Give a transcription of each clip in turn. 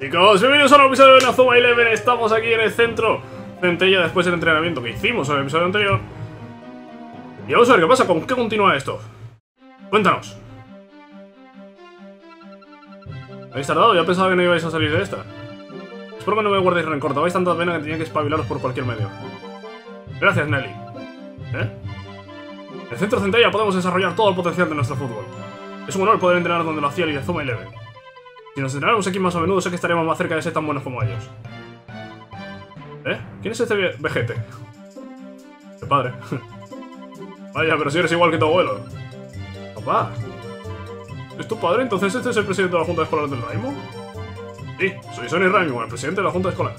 Chicos, bienvenidos a un episodio de Nazuma Eleven. Estamos aquí en el centro Centella después del entrenamiento que hicimos en el episodio anterior. Y vamos a ver qué pasa, con qué continúa esto. Cuéntanos. ¿Habéis tardado? Ya pensaba que no ibais a salir de esta. Espero que no me guardéis rencor, dabais tanta pena que tenía que espabilaros por cualquier medio. Gracias, Nelly. ¿Eh? En el centro Centella podemos desarrollar todo el potencial de nuestro fútbol. Es un honor poder entrenar donde lo hacía el Nazuma Eleven. Si nos entrenáramos aquí más a menudo, sé que estaremos más cerca de ser tan buenos como ellos. ¿Eh? ¿Quién es este vejete? ¡Qué padre! Vaya, pero si eres igual que tu abuelo. Papá. ¿Es tu padre? Entonces este es el presidente de la Junta Escolar del Raimon. Sí, soy Sonny Raimon, el presidente de la Junta Escolar.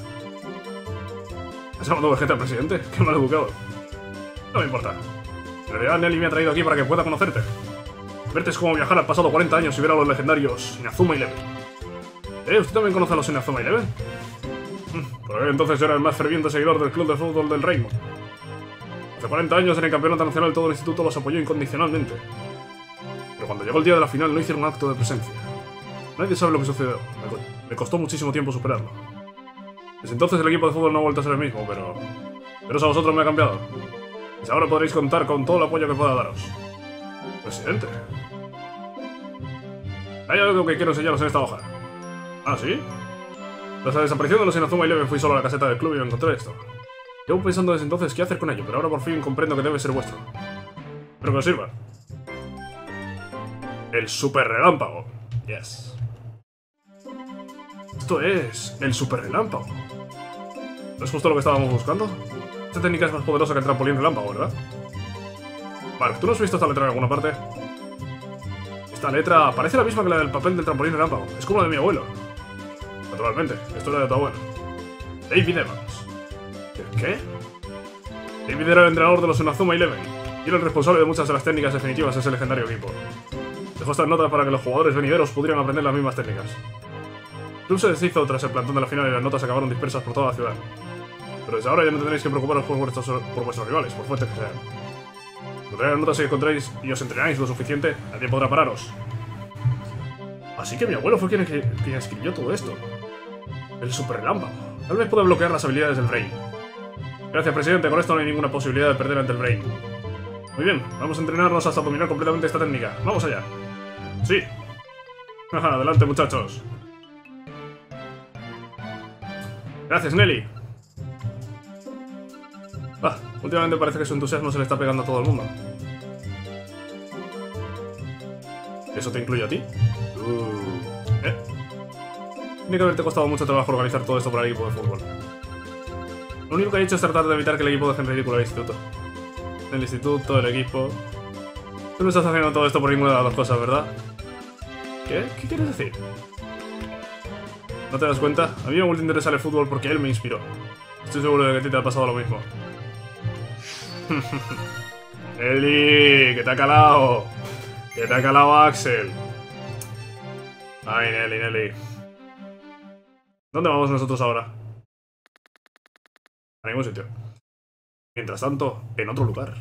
¿Has llamado vejete al presidente? Qué mal educado. No me importa. En realidad Nelly me ha traído aquí para que pueda conocerte. Verte es como viajar al pasado 40 años y ver a los legendarios Inazuma Eleven. ¿Eh? ¿Usted también conoce a los Inazuma Eleven? Mm, Por aquel entonces yo era el más ferviente seguidor del club de fútbol del Reino. Hace 40 años en el campeonato nacional todo el instituto los apoyó incondicionalmente. Pero cuando llegó el día de la final no hicieron un acto de presencia. Nadie sabe lo que sucedió. Me co- Me costó muchísimo tiempo superarlo. Desde entonces el equipo de fútbol no ha vuelto a ser el mismo, pero... Pero eso a vosotros me ha cambiado. Y ahora podréis contar con todo el apoyo que pueda daros. Presidente. Hay algo que quiero enseñaros en esta hoja. ¿Ah, sí? Tras la desaparición de los Inazuma Eleven fui solo a la caseta del club y encontré esto. Llevo pensando desde entonces qué hacer con ello, pero ahora por fin comprendo que debe ser vuestro. Espero que os sirva. El super relámpago. Yes. Esto es el super relámpago. ¿No es justo lo que estábamos buscando? Esta técnica es más poderosa que el trampolín relámpago, ¿verdad? Vale, ¿tú no has visto esta letra en alguna parte? Esta letra parece la misma que la del papel del trampolín relámpago. Es como la de mi abuelo. Naturalmente, esto era de tu abuelo. David Evans. ¿Qué? David era el entrenador de los Inazuma Eleven y era el responsable de muchas de las técnicas definitivas de ese legendario equipo. Dejó estas notas para que los jugadores venideros pudieran aprender las mismas técnicas. El club se deshizo tras el plantón de la final y las notas acabaron dispersas por toda la ciudad. Pero desde ahora ya no tendréis que preocuparos por vuestros, rivales, por fuertes que sean. Encontraréis las notas que encontréis y os entrenáis lo suficiente, nadie podrá pararos. Así que mi abuelo fue quien escribió todo esto. El super. Tal vez pueda bloquear las habilidades del Brain. Gracias, presidente. Con esto no hay ninguna posibilidad de perder ante el Brain. Muy bien, vamos a entrenarnos hasta dominar completamente esta técnica. Vamos allá. Sí. Adelante, muchachos. Gracias, Nelly. Ah, últimamente parece que su entusiasmo se le está pegando a todo el mundo. ¿Eso te incluye a ti? Uh, ¿Eh? Tiene que haberte costado mucho trabajo organizar todo esto para el equipo de fútbol. Lo único que he hecho es tratar de evitar que el equipo deje en ridículo al instituto. El instituto, el equipo... Tú no estás haciendo todo esto por ninguna de las dos cosas, ¿verdad? ¿Qué? ¿Qué quieres decir? ¿No te das cuenta? A mí me vuelto a interesar el fútbol porque él me inspiró. Estoy seguro de que a ti te ha pasado lo mismo. Eli, que te ha calado. Que te ha calado Axel. Ay, Nelly, Nelly. ¿Dónde vamos nosotros ahora? A ningún sitio. Mientras tanto, en otro lugar.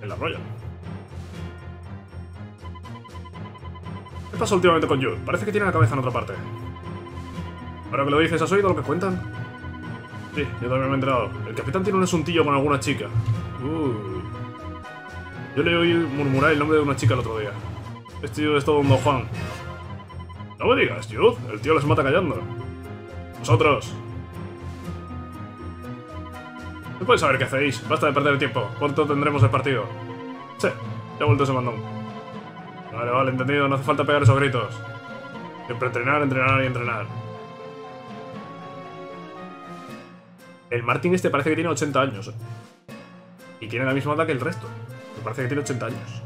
En la Royal. ¿Qué pasa últimamente con Jude? Parece que tiene la cabeza en otra parte. Ahora que lo dices, ¿has oído lo que cuentan? Sí, yo también me he enterado. El capitán tiene un asuntillo con alguna chica. Uy. Yo le oí murmurar el nombre de una chica el otro día. Este tío es todo un don Juan. No me digas, Jude. El tío les mata callando. Vosotros. No puedes saber qué hacéis. Basta de perder el tiempo. ¿Cuánto tendremos el partido? Sí, ya ha vuelto ese mandón. Vale, vale, entendido. No hace falta pegar esos gritos. Siempre entrenar, entrenar y entrenar. El Martin este parece que tiene 80 años. ¿eh? Y tiene la misma edad que el resto. Me parece que tiene 80 años.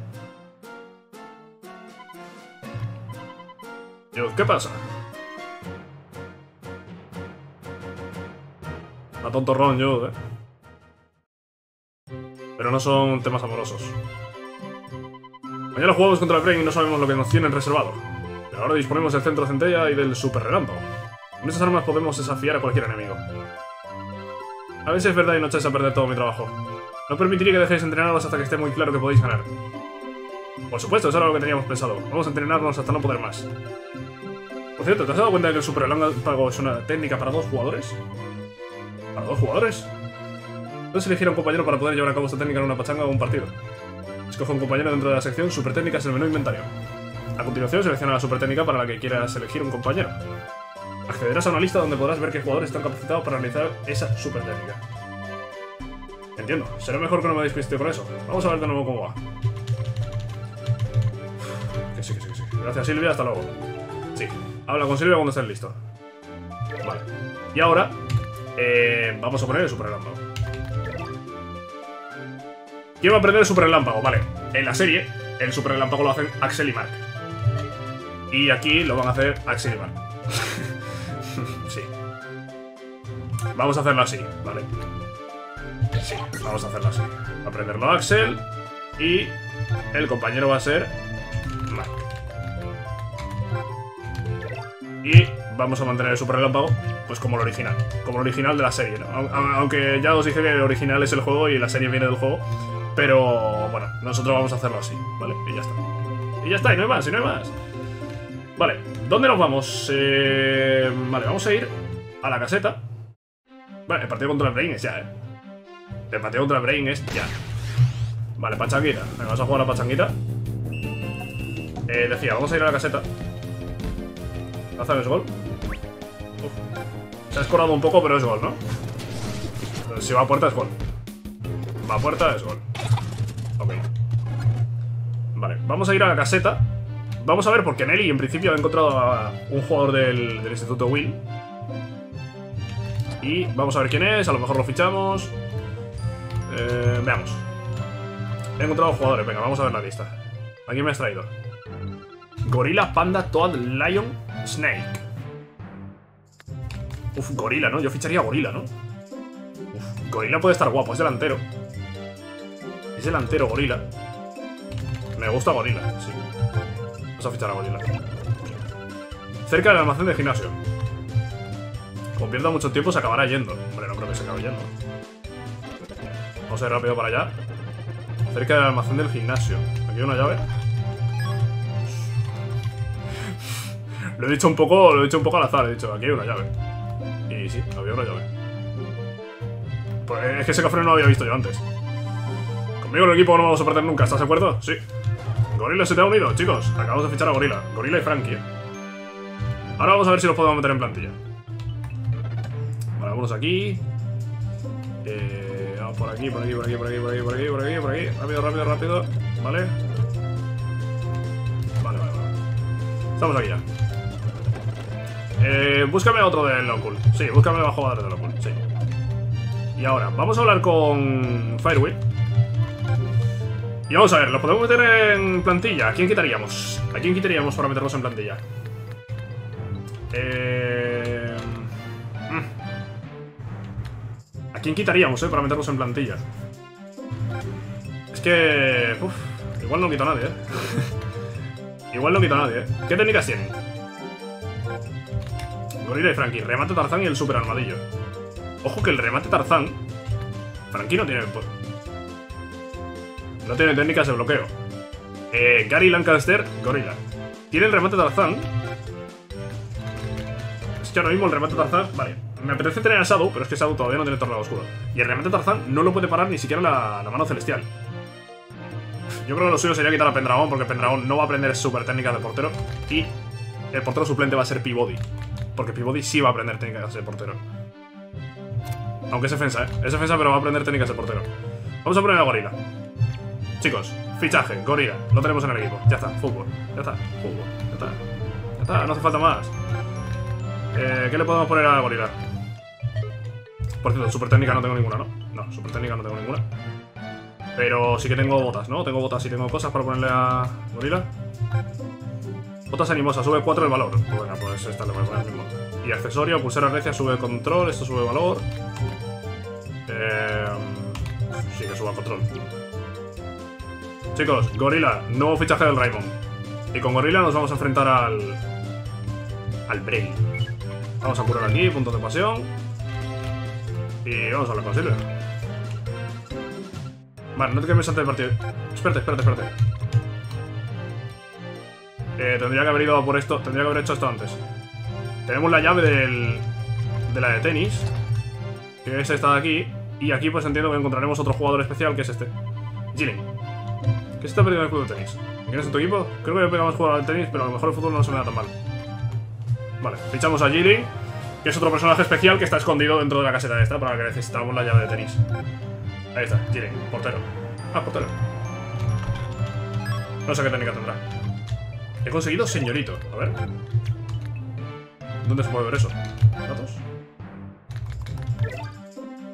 ¿Qué pasa? Está tontorrón, Jude, ¿eh? Pero no son temas amorosos. Mañana jugamos contra el Brain y no sabemos lo que nos tienen reservado. Pero ahora disponemos del centro centella y del super relámpago. Con esas armas podemos desafiar a cualquier enemigo. A veces es verdad y no echáis a perder todo mi trabajo. No permitiré que dejéis entrenaros hasta que esté muy claro que podéis ganar. Por supuesto, eso era lo que teníamos pensado. Vamos a entrenarnos hasta no poder más. Por cierto, ¿te has dado cuenta de que el Super Relámpago es una técnica para dos jugadores? ¿Para dos jugadores? Puedes elegir a un compañero para poder llevar a cabo esta técnica en una pachanga o un partido. Escoge un compañero dentro de la sección Super Técnicas en el menú inventario. A continuación, selecciona la super técnica para la que quieras elegir un compañero. Accederás a una lista donde podrás ver qué jugadores están capacitados para realizar esa super técnica. Entiendo, será mejor que no me despiste con eso. Vamos a ver de nuevo cómo va. Que sí, que sí, que sí. Gracias Silvia, hasta luego. Sí, habla con Silvia cuando estés listo. Vale. Y ahora, eh, vamos a poner el super relámpago. ¿Quién va a aprender el super relámpago? Vale, en la serie, el super relámpago lo hacen Axel y Mark. Y aquí lo van a hacer Axel y Mark. sí. Vamos a hacerlo así, ¿vale? Sí, vamos a hacerlo así. Va a aprenderlo Axel y el compañero va a ser Y vamos a mantener el super relámpago pues como el original, como el original de la serie, ¿no? Aunque ya os dije que el original es el juego y la serie viene del juego, pero bueno, nosotros vamos a hacerlo así, ¿vale? Y ya está. Y ya está, y no hay más, y no hay más. Vale, ¿dónde nos vamos? Eh, vale, vamos a ir a la caseta. Vale, el partido contra el Brain es ya, ¿eh? El partido contra el Brain es ya. Vale, pachanguita. Venga, vamos a jugar a la pachanguita. Eh, decía, vamos a ir a la caseta. ¿Hacer gol? Se ha escorado un poco, pero es gol, ¿no? Si va a puerta es gol. Va a puerta es gol. Ok. Vale, vamos a ir a la caseta. Vamos a ver, porque Nelly en principio ha encontrado a un jugador del, Instituto Will. Y vamos a ver quién es, a lo mejor lo fichamos. Eh, veamos. He encontrado jugadores, venga, vamos a ver la lista. ¿A quién me has traído? Gorila, Panda, Toad, Lion, Snake. Uf, Gorila, ¿no? Yo ficharía Gorila, ¿no? Uf, Gorila puede estar guapo, es delantero. Es delantero Gorila. Me gusta Gorila, sí. Vamos a fichar a Gorila. Cerca del almacén de gimnasio. Como pierda mucho tiempo se acabará yendo. Hombre, no creo que se acabe yendo. Vamos a ir rápido para allá. Cerca del almacén del gimnasio. Aquí hay una llave. Lo he dicho un poco, lo he dicho un poco al azar, he dicho, aquí hay una llave. Y sí, había una llave. Pues es que ese café no lo había visto yo antes. Conmigo el equipo no vamos a perder nunca, ¿estás de acuerdo? Sí. Gorila se te ha unido, chicos. Acabamos de fichar a Gorila. Gorila y Frankie, ¿eh? Ahora vamos a ver si los podemos meter en plantilla. Vale, vámonos aquí. Eh, vamos por aquí, por aquí, por aquí, por aquí, por aquí, por aquí, por aquí, por aquí. Rápido, rápido, rápido. Vale. Vale, vale, vale. Estamos aquí ya. Eh, búscame otro de Locul. Sí, búscame a jugadores de Locul, sí. Y ahora, vamos a hablar con Firewheel. Y vamos a ver, ¿lo podemos meter en plantilla? ¿A quién quitaríamos? ¿A quién quitaríamos para meterlos en plantilla? Eh... mm. ¿A quién quitaríamos, eh, para meterlos en plantilla? Es que... Uf, igual no quito a nadie, eh. igual no quito a nadie, eh. ¿Qué técnicas tienen? Gorilla y Frankie. Remate Tarzán y el super armadillo. Ojo que el remate Tarzán. Frankie no tiene. No tiene técnicas de bloqueo. Eh, Gary Lancaster, Gorilla. Tiene el remate Tarzán. Es que ahora mismo el remate Tarzán. Vale. Me apetece tener a pero es que Shadow todavía no tiene tornado oscuro. Y el remate Tarzán no lo puede parar ni siquiera la, la mano celestial. Yo creo que lo suyo sería quitar a Pendragon, porque Pendragon no va a aprender super técnicas de portero. Y el portero suplente va a ser Peabody. Porque Peabody sí va a aprender técnicas de portero. Aunque es defensa, ¿eh? Es defensa, pero va a aprender técnicas de portero. Vamos a poner a Gorila. Chicos, fichaje, Gorila. Lo tenemos en el equipo. Ya está, fútbol. Ya está, fútbol. Ya está. Ya está, no hace falta más. Eh, ¿Qué le podemos poner a Gorila? Por cierto, super técnica no tengo ninguna, ¿no? No, super técnica no tengo ninguna. Pero sí que tengo botas, ¿no? Tengo botas y tengo cosas para ponerle a Gorila. Botas animosas, sube 4 el valor. Bueno, pues esta le voy a poner mismo. Y accesorio, pulsera recia, sube control, esto sube valor. Eh, sí que suba control. Chicos, Gorila, nuevo fichaje del Raymond. Y con Gorila nos vamos a enfrentar al. al Brain. Vamos a curar aquí, puntos de pasión. Y vamos a hablar con Silver. Vale, no te quemes antes del partido. Espérate, espérate, espérate. Eh, tendría que haber ido por esto. Tendría que haber hecho esto antes. Tenemos la llave del, de la de tenis. Que es esta de aquí. Y aquí pues entiendo que encontraremos otro jugador especial que es este. Jilin. ¿Qué se está perdiendo en el club de tenis? ¿Quién es en tu equipo? Creo que pegamos jugar al tenis, pero a lo mejor el fútbol no se me da tan mal. Vale, fichamos a Jilin, que es otro personaje especial que está escondido dentro de la caseta esta para que necesitamos la llave de tenis. Ahí está, Jilin, portero. Ah, portero. No sé qué técnica tendrá. He conseguido señorito. A ver. ¿Dónde se puede ver eso? ¿Datos?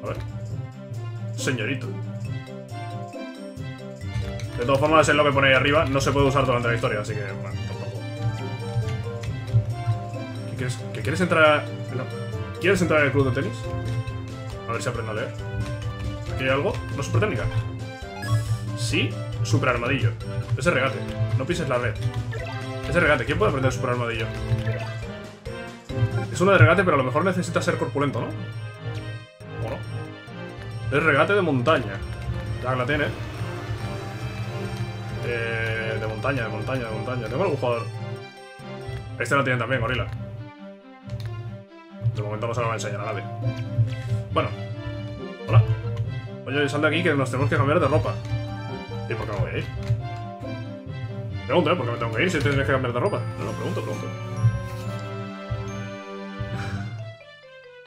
A ver. Señorito. De todas formas, es lo que pone ahí arriba. No se puede usar durante la historia, así que, bueno, tampoco. ¿Qué quieres, ¿qué quieres entrar? No. ¿Quieres entrar en el club de tenis? A ver si aprendo a leer. ¿Aquí hay algo? ¿No super técnica? Sí, super armadillo. Ese regate. No pises la red. Ese regate. ¿Quién puede aprender super armadillo? Es uno de regate, pero a lo mejor necesita ser corpulento, ¿no? ¿O no? Es regate de montaña. Ya la tiene. Eh, de montaña, de montaña, de montaña. Tengo algún jugador. Este lo tiene también, gorila. De momento no se lo va a enseñar a nadie. Bueno. Hola. Oye, sal de aquí que nos tenemos que cambiar de ropa. ¿Y por qué no voy a ir? Pregunto, ¿eh? ¿Por qué me tengo que ir si tienes que cambiar de ropa? No, no, pregunto, pregunto.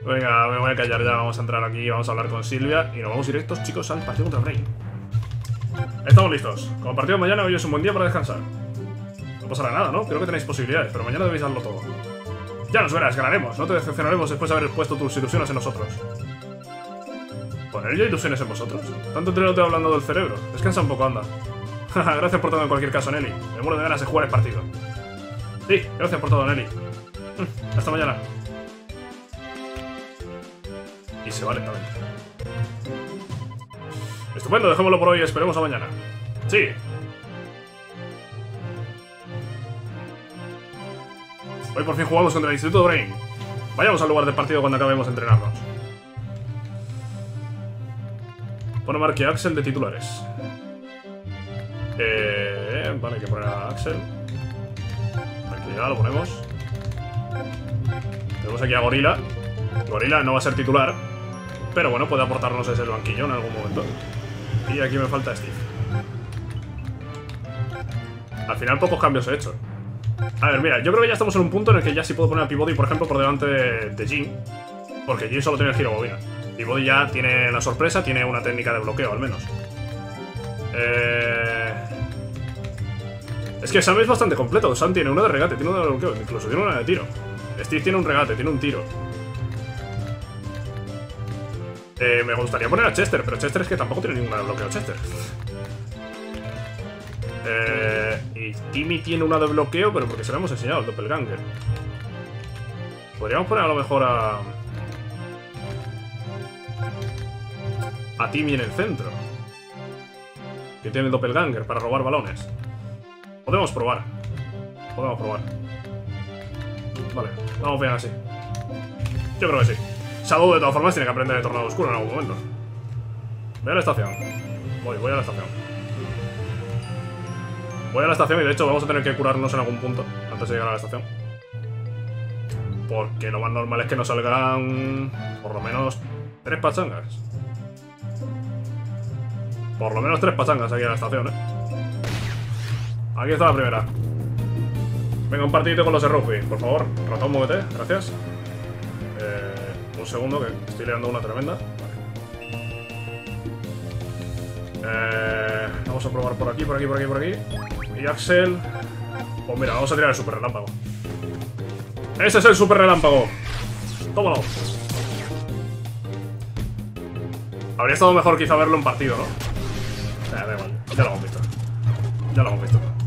Venga, me voy a callar ya. Vamos a entrar aquí, vamos a hablar con Silvia y nos vamos directos, chicos, al partido contra Brain. Estamos listos. Como partido mañana, hoy es un buen día para descansar. No pasará nada, ¿no? Creo que tenéis posibilidades, pero mañana debéis darlo todo. Ya nos verás, ganaremos. No te decepcionaremos después de haber puesto tus ilusiones en nosotros. ¿Poner yo ilusiones en vosotros? Tanto te hablando del cerebro. Descansa un poco, anda. gracias por todo en cualquier caso, Nelly. Me muero de ganas de jugar el partido. Sí, gracias por todo, Nelly. Mm, hasta mañana. Y se va lentamente. Estupendo, dejémoslo por hoy esperemos a mañana. Sí. Hoy por fin jugamos contra el Instituto Brain. Vayamos al lugar del partido cuando acabemos de entrenarnos. Pone Marque Axel de titulares. Eh, vale, hay que poner a Axel. Ya lo ponemos. Tenemos aquí a Gorila. Gorila no va a ser titular. Pero bueno, puede aportarnos ese banquillo en algún momento. Y aquí me falta Steve. Al final pocos cambios he hecho. A ver, mira, yo creo que ya estamos en un punto en el que ya sí puedo poner a Peabody, por ejemplo, por delante de, de Jin. Porque Jin solo tiene el giro bobina. Peabody ya tiene la sorpresa, tiene una técnica de bloqueo, al menos. Eh... Es que Sam es bastante completo. Sam tiene una de regate, tiene una de bloqueo, incluso tiene una de tiro. Steve tiene un regate, tiene un tiro. Eh, me gustaría poner a Chester, pero Chester es que tampoco tiene ninguna de bloqueo Chester. Eh, y Timmy tiene una de bloqueo, pero porque se la hemos enseñado, el Doppelganger. Podríamos poner a lo mejor a... A Timmy en el centro. Que tiene el Doppelganger para robar balones. Podemos probar. Podemos probar. Vale, vamos bien así. Yo creo que sí. Shadow de todas formas tiene que aprender de tornado oscuro en algún momento. Voy a la estación. Voy, voy a la estación. Voy a la estación y de hecho vamos a tener que curarnos en algún punto antes de llegar a la estación. Porque lo más normal es que nos salgan por lo menos tres pachangas. Por lo menos tres pachangas aquí a la estación, ¿eh? Aquí está la primera. Venga, un partidito con los de rugby, por favor. Ratón, muévete, gracias. Eh segundo, que estoy liando una tremenda. Eh, vamos a probar por aquí, por aquí, por aquí, por aquí. Y Axel... Pues mira, vamos a tirar el super relámpago. ¡Ese es el super relámpago! ¡Tómalo! Habría estado mejor quizá verlo en partido, ¿no? Eh, da igual, ya lo hemos visto. Ya lo hemos visto.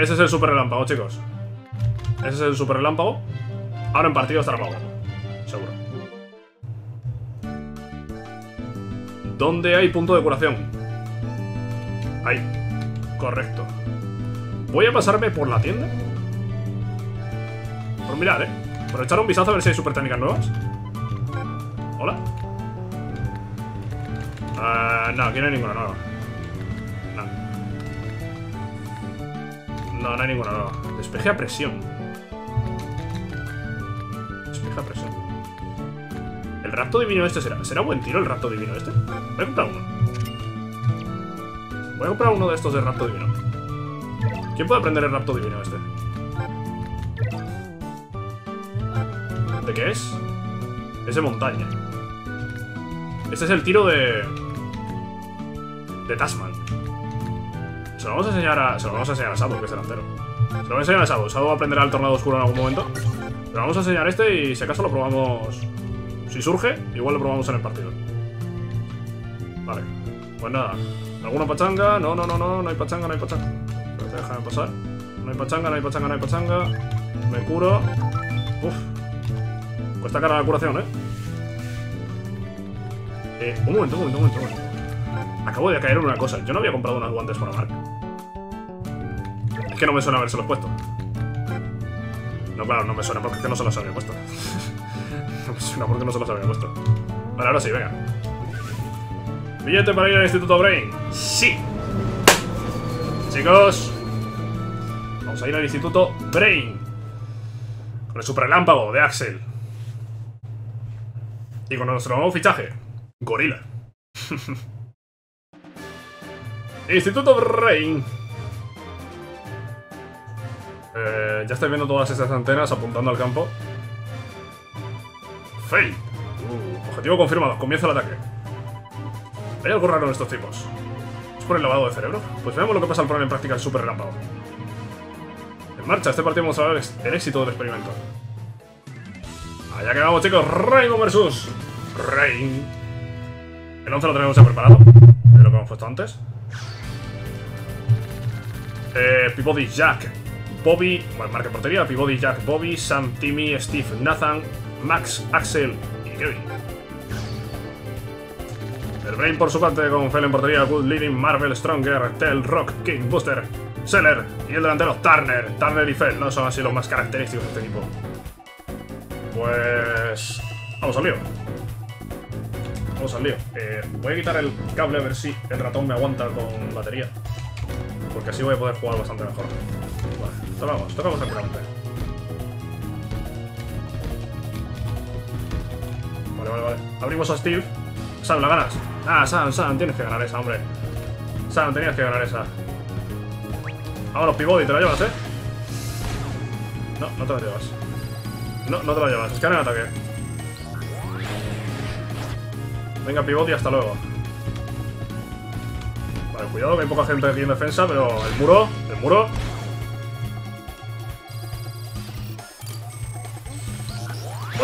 Ese es el super relámpago, chicos. Ese es el super relámpago. Ahora en partido estará más seguro. ¿Dónde hay punto de curación? Ahí. Correcto. Voy a pasarme por la tienda. Por mirar, ¿eh? Por echar un vistazo a ver si hay super técnicas nuevas. Hola. Uh, no, aquí no hay ninguna nueva. No, no hay ninguna, no. Despeje a presión. Despeje a presión. ¿El rapto divino este será? ¿Será buen tiro el rapto divino este? Voy a comprar uno. Voy a comprar uno de estos de rapto divino. ¿Quién puede aprender el rapto divino este? ¿De qué es? Es de montaña. Este es el tiro de... De Tasman. Se lo vamos a enseñar a... Se lo vamos a enseñar a Sabo, que es delantero. Se lo vamos a enseñar a Sabo. Sabo aprenderá el tornado oscuro en algún momento. Pero vamos a enseñar este y si acaso lo probamos... Si surge, igual lo probamos en el partido. Vale. Pues nada. ¿Alguna pachanga? No, no, no, no. No hay pachanga, no hay pachanga. Déjame pasar. No hay pachanga, no hay pachanga, no hay pachanga. Me curo. Uf. Cuesta cara la curación, ¿eh? Eh, un momento, un momento, un momento. Acabo de caer en una cosa. Yo no había comprado unos guantes para Mark. Que no me suena habérselos puesto. No, claro, no me suena porque no se los había puesto. no me suena porque no se los había puesto. Vale, ahora sí, venga. ¿Billete para ir al Instituto Brain? ¡Sí! Chicos, vamos a ir al Instituto Brain. Con el superrelámpago de Axel. Y con nuestro nuevo fichaje, Gorila. Instituto Brain. Eh, ya estáis viendo todas esas antenas apuntando al campo. Fail. Uh, objetivo confirmado. Comienza el ataque. Hay algo raro en estos tipos. ¿Es por el lavado de cerebro? Pues veamos lo que pasa al poner en práctica el super relámpago. En marcha, este partido mostrará el, éxito del experimento. Allá que vamos, chicos. Rainbow versus Rain. El 11 lo tenemos ya preparado. Es lo que hemos puesto antes. Eh, Peabody Jack, Bobby, bueno, marca portería, Peabody Jack, Bobby, Sam, Timmy, Steve, Nathan, Max, Axel y Kevin. El Brain por su parte con Fel en portería, Good Leading, Marvel, Stronger, Tell, Rock, King, Booster, Seller y el delantero Turner. Turner y Fel no son así los más característicos de este equipo. Pues... Vamos al lío. Vamos al lío. Eh, voy a quitar el cable a ver si el ratón me aguanta con batería. Porque así voy a poder jugar bastante mejor. Vale, tocamos, tocamos tranquilamente. Vale, vale, vale. Abrimos a Steve. Sam, ¿la ganas? Ah, Sam, Sam, tienes que ganar esa, hombre. Sam, tenías que ganar esa. Vámonos, Pivot, y te la llevas, ¿eh? No, no te la llevas. No, no te la llevas. Es que en ataque. Venga, Pivot y hasta luego. Vale, cuidado que hay poca gente aquí en defensa, pero el muro, el muro.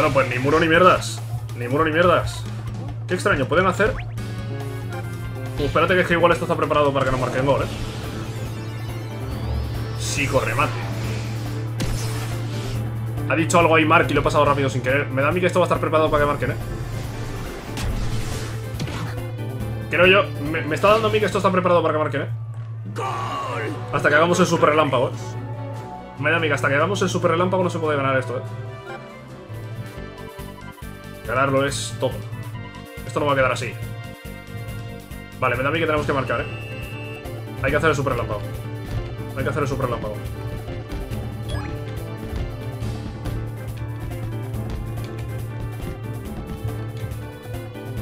Bueno, pues ni muro ni mierdas. Ni muro ni mierdas. Qué extraño, pueden hacer... Uh, espérate que es que igual esto está preparado para que no marquen gol, ¿eh? Psicorremate. Ha dicho algo ahí Mark y lo he pasado rápido sin querer. Me da a mí que esto va a estar preparado para que marquen, ¿eh? Creo yo. Me, me, está dando a mí que esto está preparado para que marquen, ¿eh? Hasta que hagamos el super relámpago, ¿eh? Me da a mí que hasta que hagamos el super relámpago no se puede ganar esto, ¿eh? Ganarlo es todo. Esto no va a quedar así. Vale, me da a mí que tenemos que marcar, ¿eh? Hay que hacer el super relámpago. Hay que hacer el super relámpago.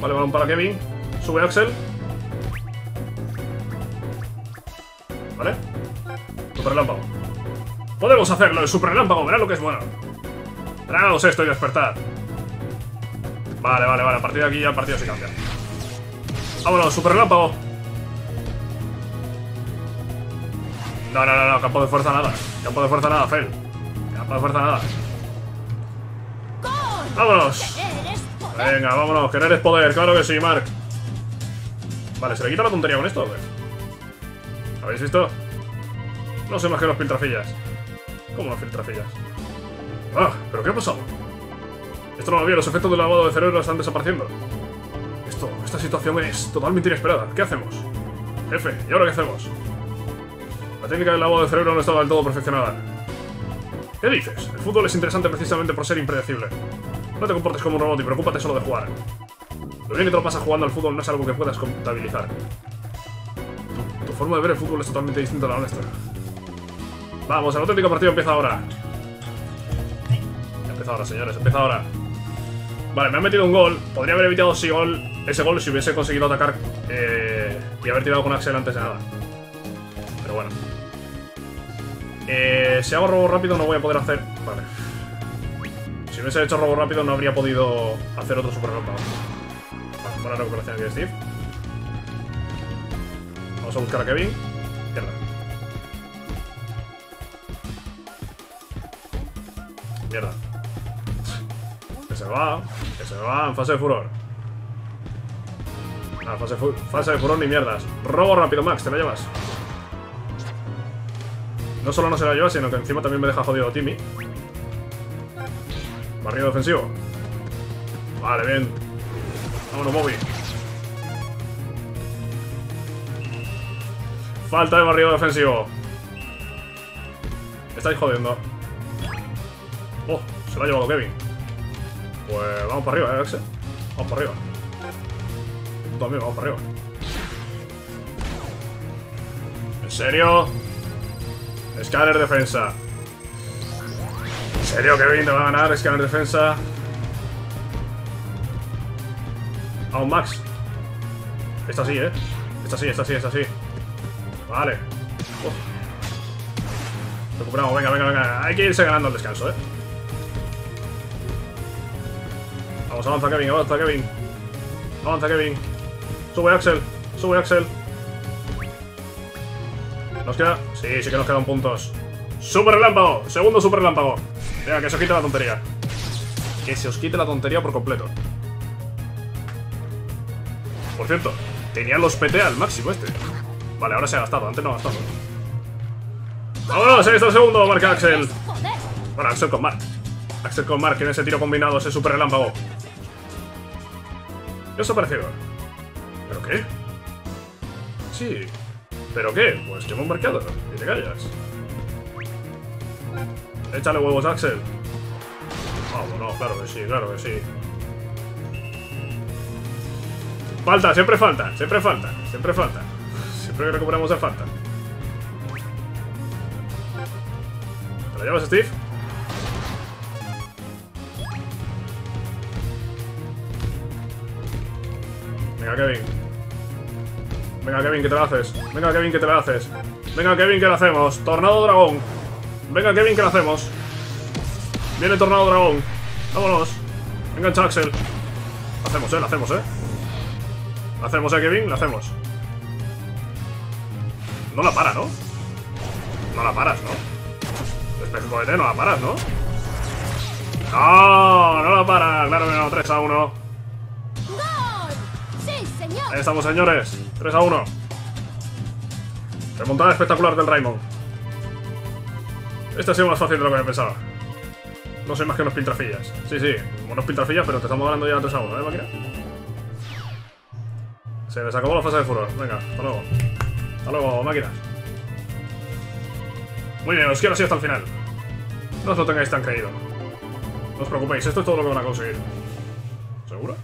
Vale, balón para Kevin. Sube Axel. ¿Vale? Super relámpago. Podemos hacerlo, el super relámpago, verá lo que es bueno. Tragaos esto y despertar. Vale, vale, vale. A partir de aquí ya el partido se cambia. Vámonos, super relámpago. No, no, no, no, campo de fuerza nada. Campo de fuerza nada, Fel. Campo de fuerza nada. ¡Vámonos! Venga, vámonos, querer es poder, claro que sí, Mark. Vale, ¿se le quita la tontería con esto? ¿Habéis visto? No sé más que los filtrafillas. ¿Cómo los filtrafillas? Ah, ¿pero qué ha pasado? Esto no lo había, los efectos del lavado de cerebro están desapareciendo. Esto, esta situación es totalmente inesperada. ¿Qué hacemos? Jefe, ¿y ahora qué hacemos? La técnica del lavado de cerebro no estaba del todo perfeccionada. ¿Qué dices? El fútbol es interesante precisamente por ser impredecible. No te comportes como un robot y preocúpate solo de jugar. Lo bien que te lo pasas jugando al fútbol no es algo que puedas contabilizar. Tu, tu forma de ver el fútbol es totalmente distinta a la nuestra. Vamos, el auténtico partido empieza ahora. Empieza ahora, señores, empieza ahora. Vale, me han metido un gol. Podría haber evitado ese gol, ese gol si hubiese conseguido atacar eh, y haber tirado con Axel antes de nada. Pero bueno. Eh, si hago robo rápido no voy a poder hacer... Vale. Si hubiese hecho robo rápido no habría podido hacer otro super relámpago. Vale, buena recuperación aquí de Steve. Vamos a buscar a Kevin. Mierda. Mierda. Que se va. Que se va en fase de furor. Ah, fase, fase de furor ni mierdas. Robo rápido, Max, te lo llevas. No solo no se la lleva, sino que encima también me deja jodido Timmy. Barrido defensivo. Vale, bien. Vámonos, Bobby. Falta de barrido defensivo. Estáis jodiendo. Oh, se lo ha llevado Kevin. Pues vamos para arriba, eh, Axel. Vamos para arriba. Puto amigo, vamos para arriba. ¿En serio? Scanner defensa. ¿En serio, Kevin? ¿Te va a ganar Scanner defensa? Vamos, Max. Esta sí, ¿eh? Esta sí, esta sí, esta sí. Vale. Recuperamos, venga, venga, venga. Hay que irse ganando el descanso, ¿eh? Vamos, avanza, Kevin, avanza, Kevin. Avanza, Kevin. Sube, Axel. Sube, Axel. Nos queda... Sí, sí que nos quedan puntos. ¡Super relámpago! Segundo super relámpago. Venga, que se os quite la tontería. Que se os quite la tontería por completo. Por cierto, tenía los PT al máximo este. Vale, ahora se ha gastado. Antes no ha gastado. ¡Vámonos! Ahí está el segundo, marca Axel. Bueno, Axel con Mark. Axel con Mark en ese tiro combinado, ese super relámpago. ¿Qué os ha parecido? ¿Pero qué? Sí. ¿Pero qué? Pues hemos marcado. Y te callas. Échale huevos, Axel. Vamos, no, claro que sí, claro que sí. Falta, siempre falta, siempre falta, siempre falta. Siempre que recuperamos de falta. ¿Te la llevas, Steve? Venga, Kevin. Venga, Kevin, que te la haces. Venga, Kevin, que te la haces. Venga, Kevin, que la hacemos. Tornado dragón. Venga, Kevin, que la hacemos. Viene Tornado dragón. Vámonos. Engancha, Axel. La hacemos, eh, la hacemos, eh. La hacemos, eh, Kevin, la hacemos. No la para, ¿no? No la paras, ¿no? Especie de no la paras, ¿no? No, no la para. Claro que no, 3 a 1. Ahí estamos, señores. 3 a 1. Remontada espectacular del Raymond. Este ha sido más fácil de lo que me pensaba. No soy más que unos piltrafillas. Sí, sí, unos piltrafillas, pero te estamos ganando ya 3 a 1, ¿eh, máquina? Se les acabó la fase de furor. Venga, hasta luego. Hasta luego, máquinas. Muy bien, os quiero así hasta el final. No os lo tengáis tan creído. No os preocupéis, esto es todo lo que van a conseguir. ¿Seguro?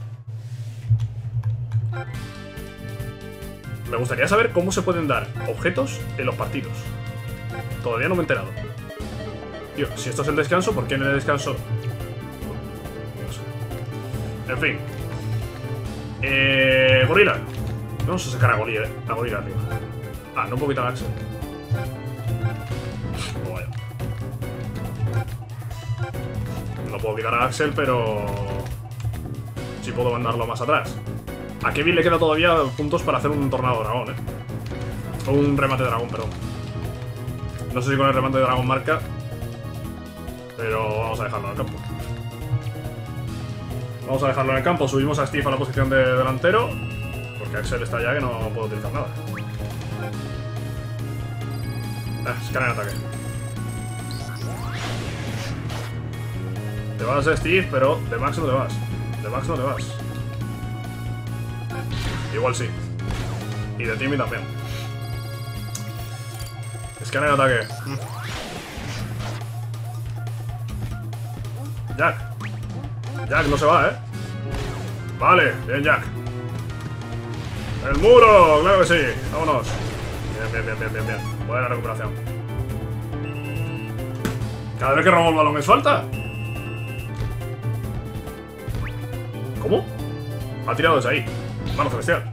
Me gustaría saber cómo se pueden dar objetos en los partidos. Todavía no me he enterado. Tío, si esto es el descanso, ¿por qué en el descanso? No sé. En fin. Eh. Gorila. Vamos a sacar a Gorila, a Gorila arriba. Ah, no un poquito a Axel. Oh, puedo quitar a Axel, pero. Sí puedo mandarlo más atrás. A Kevin le queda todavía puntos para hacer un tornado dragón, eh. O un remate dragón, perdón. No sé si con el remate dragón marca. Pero vamos a dejarlo en el campo. Vamos a dejarlo en el campo. Subimos a Steve a la posición de delantero. Porque Axel está ya que no puedo utilizar nada. Ah, escala en ataque. Te vas, Steve, pero de Max no te vas. De Max no te vas. Igual sí. Y de Timmy también. Escala en ataque. Jack. Jack no se va, ¿eh? Vale, bien, Jack. ¡El muro! ¡Claro que sí! ¡Vámonos! Bien, bien, bien, bien, bien, bien. Buena recuperación. Cada vez que robo el balón es falta. ¿Cómo? Ha tirado desde ahí. Mano celestial.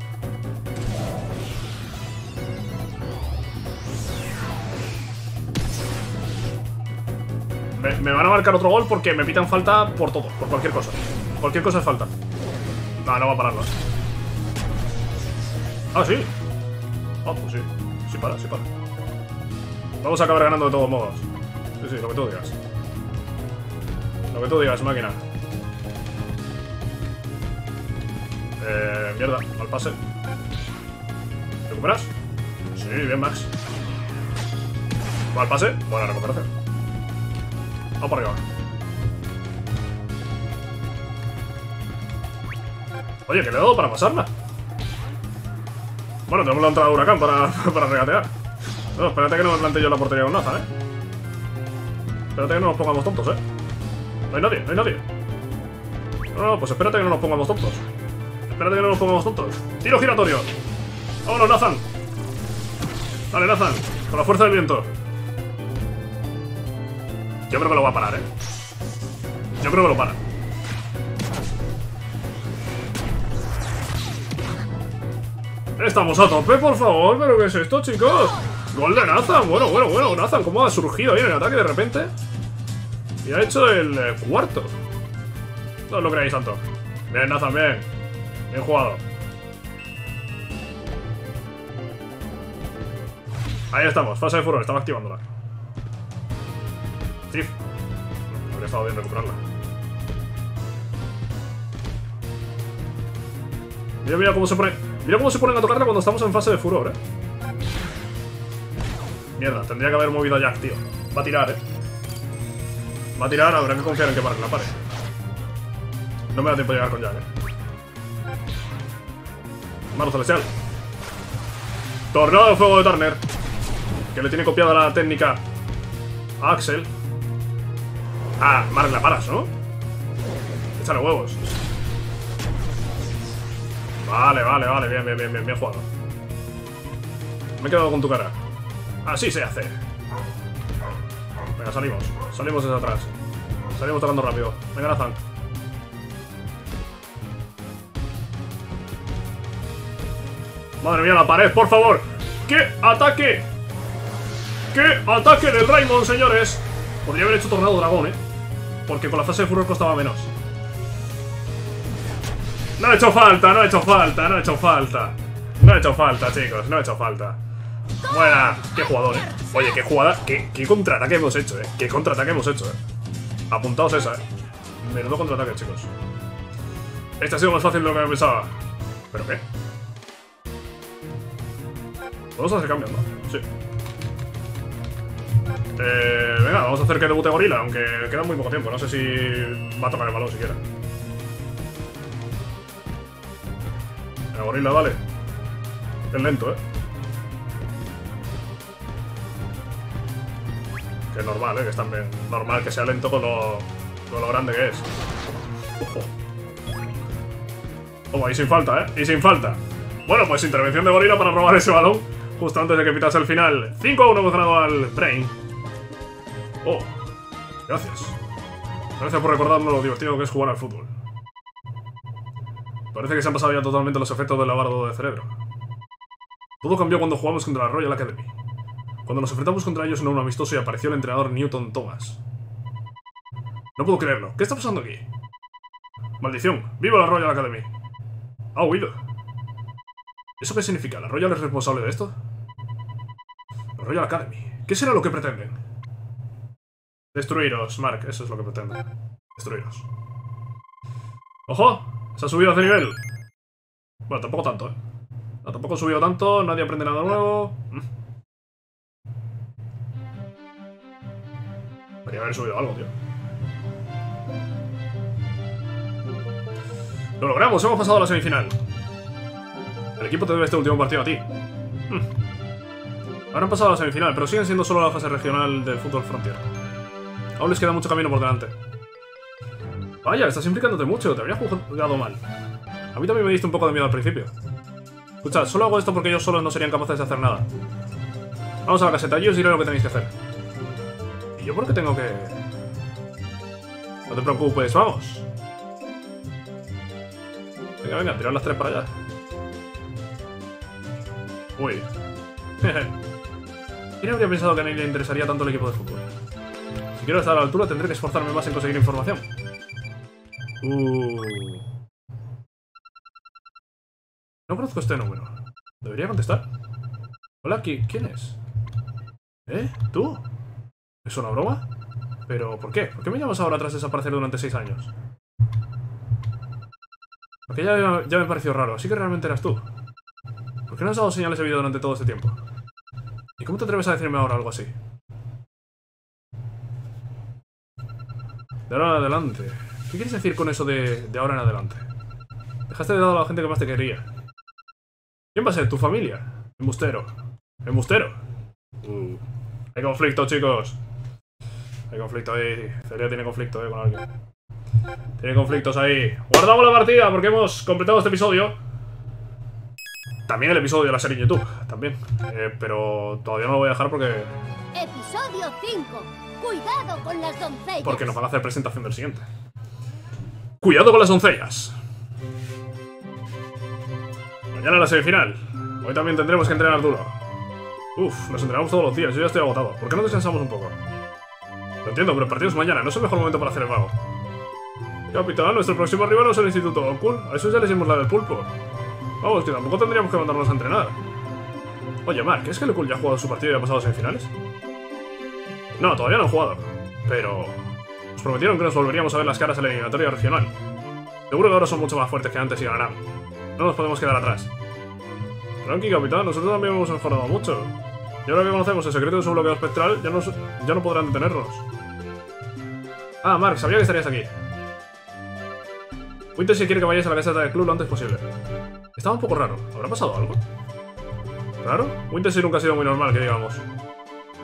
Me, me van a marcar otro gol porque me pitan falta por todo, por cualquier cosa. Cualquier cosa es falta. No, no va a pararlo. Ah, sí. Ah, pues sí. Sí para, sí para. Vamos a acabar ganando de todos modos. Sí, sí, lo que tú digas. Lo que tú digas, máquina. Eh, mierda, mal pase. ¿Recuperas? Sí, bien, Max. Mal pase, buena recuperación. Vamos para arriba. Oye, que le he dado para pasarla. Bueno, tenemos la entrada de huracán para, para regatear. No, espérate que no me plantee yo la portería con Naza, ¿eh? Espérate que no nos pongamos tontos, ¿eh? No hay nadie, no hay nadie. No, no, pues espérate que no nos pongamos tontos. Espérate que no nos pongamos tontos. ¡Tiro giratorio! ¡Vámonos, Nathan! Dale, Nathan, con la fuerza del viento. Yo creo que lo va a parar, ¿eh? Yo creo que lo para. Estamos a tope, por favor. ¿Pero qué es esto, chicos? Gol de Nathan. Bueno, bueno, bueno. Nathan, ¿cómo ha surgido ahí en el ataque de repente? Y ha hecho el eh, cuarto. No os lo creáis tanto. Bien, Nathan, bien. Bien jugado. Ahí estamos, fase de furor, estaba activándola. Steve. Habría estado bien recuperarla. Mira, mira cómo se pone. Mira cómo se ponen a tocarla cuando estamos en fase de furor, eh. Mierda, tendría que haber movido a Jack, tío. Va a tirar, eh. Va a tirar, habrá que confiar en que pare la pare. No me da tiempo de llegar con Jack, eh. Mano celestial. Tornado de fuego de Turner. Que le tiene copiada la técnica a Axel. Ah, Mark la paras, ¿no? Échale huevos. Vale, vale, vale, bien, bien, bien, bien, bien jugado. Me he quedado con tu cara. Así se hace. Venga, salimos. Salimos desde atrás. Salimos tocando rápido. Venga, Nathan. Madre mía, la pared, por favor. ¡Qué ataque! ¡Qué ataque del Raymond, señores! Podría haber hecho tornado dragón, ¿eh? Porque con la fase de furor costaba menos. No ha hecho falta, no ha hecho falta, no ha hecho falta. No ha hecho falta, chicos, no ha hecho falta. Buena, qué jugador, eh. Oye, qué jugada, qué, qué contraataque hemos hecho, eh. Qué contraataque hemos hecho, eh. Apuntaos esa, eh. Menudo contraataque, chicos. Este ha sido más fácil de lo que me pensaba. ¿Pero qué? Vamos a hacer cambios, ¿no? Sí. Eh, venga, vamos a hacer que debute Gorila, aunque queda muy poco tiempo. No sé si va a tocar el balón siquiera. El gorila, vale. Es lento, ¿eh? Que es normal, ¿eh? Que es también normal que sea lento con lo, con lo grande que es. Ojo. Toma, y sin falta, ¿eh? Y sin falta. Bueno, pues intervención de gorila para robar ese balón. Justo antes de que pitase el final. 5 a 1 hemos ganado al Brain. Oh, gracias. Gracias por recordarnos lo divertido que es jugar al fútbol. Parece que se han pasado ya totalmente los efectos del lavado de cerebro. Todo cambió cuando jugamos contra la Royal Academy. Cuando nos enfrentamos contra ellos en un amistoso y apareció el entrenador Newton Thomas. No puedo creerlo. ¿Qué está pasando aquí? Maldición. ¡Viva la Royal Academy! Ha huido. ¿Eso qué significa? ¿La Royal es responsable de esto? La Royal Academy. ¿Qué será lo que pretenden? Destruiros, Mark. Eso es lo que pretenden. Destruiros. ¡Ojo! Se ha subido de nivel. Bueno, tampoco tanto, ¿eh? No, tampoco ha subido tanto, nadie aprende nada nuevo. Mm. Debería haber subido algo, tío. Lo logramos, hemos pasado a la semifinal. El equipo te debe este último partido a ti. Hmm. Ahora han pasado a la semifinal, pero siguen siendo solo la fase regional del Fútbol Frontier. Aún les queda mucho camino por delante. Vaya, estás implicándote mucho, te habría jugado mal. A mí también me diste un poco de miedo al principio. Escucha, solo hago esto porque ellos solos no serían capaces de hacer nada. Vamos a la caseta, yo os diré lo que tenéis que hacer. ¿Y yo por qué tengo que...? No te preocupes, vamos. Venga, venga, tirar las tres para allá. Uy. ¿Quién habría pensado que a nadie le interesaría tanto el equipo de fútbol? Si quiero estar a la altura, tendré que esforzarme más en conseguir información. Uh. No conozco este número. ¿Debería contestar? Hola, ¿qui- ¿quién es? ¿Eh? ¿Tú? ¿Es una broma? ¿Pero por qué? ¿Por qué me llamas ahora tras desaparecer durante seis años? Porque ya me pareció raro, así que realmente eras tú. ¿Por qué no has dado señales de vida durante todo este tiempo? ¿Y cómo te atreves a decirme ahora algo así? De ahora en adelante. ¿Qué quieres decir con eso de, de ahora en adelante? Dejaste de lado a la gente que más te quería. ¿Quién va a ser? ¿Tu familia? Embustero. ¿Embustero? Uh, hay conflicto, chicos. Hay conflicto ahí. Celia tiene conflicto eh, con alguien. Tiene conflictos ahí. Guardamos la partida porque hemos completado este episodio. También el episodio de la serie en YouTube. También. Eh, pero todavía no lo voy a dejar porque, Episodio 5. Cuidado con las doncellas. porque nos van a hacer presentación del siguiente. Cuidado con las doncellas. Mañana la semifinal. Hoy también tendremos que entrenar duro. Uf, nos entrenamos todos los días. Yo ya estoy agotado. ¿Por qué no descansamos un poco? Lo entiendo, pero el partido es mañana. No es el mejor momento para hacer el vago. Capitán, nuestro próximo rival no es el Instituto Okul. A eso ya le hicimos la del pulpo. Vamos, que tampoco tendríamos que mandarnos a entrenar. Oye, Mark, ¿es que el Okul ya ha jugado su partido y ha pasado a semifinales? No, todavía no han jugado. Pero... Nos prometieron que nos volveríamos a ver las caras en la eliminatoria regional. Seguro que ahora son mucho más fuertes que antes y ganarán. No nos podemos quedar atrás. Tranqui, capitán, nosotros también hemos mejorado mucho. Y ahora que conocemos el secreto de su bloqueo espectral, ya, nos- ya no podrán detenernos. Ah, Mark, sabía que estarías aquí. Winter si quiere que vayáis a la caseta del club lo antes posible. Estaba un poco raro. ¿Habrá pasado algo? ¿Raro? Winter sí nunca ha sido muy normal, que digamos.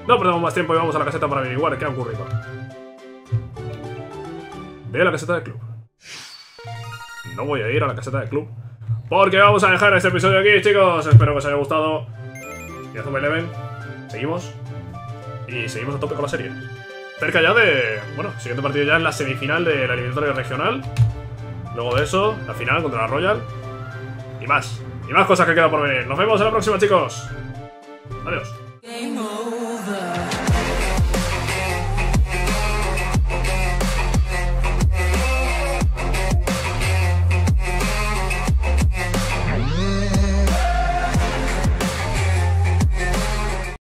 No perdemos más tiempo y vamos a la caseta para averiguar qué ha ocurrido. Ve a la caseta del club. No voy a ir a la caseta del club. Porque vamos a dejar este episodio aquí, chicos. Espero que os haya gustado. Y Azuma Eleven. Seguimos. Y seguimos a tope con la serie. Cerca ya de. Bueno, siguiente partido ya es la semifinal de la eliminatoria regional. Luego de eso, la final contra la Royal. Y más. Y más cosas que quedan por venir. Nos vemos en la próxima, chicos. Adiós.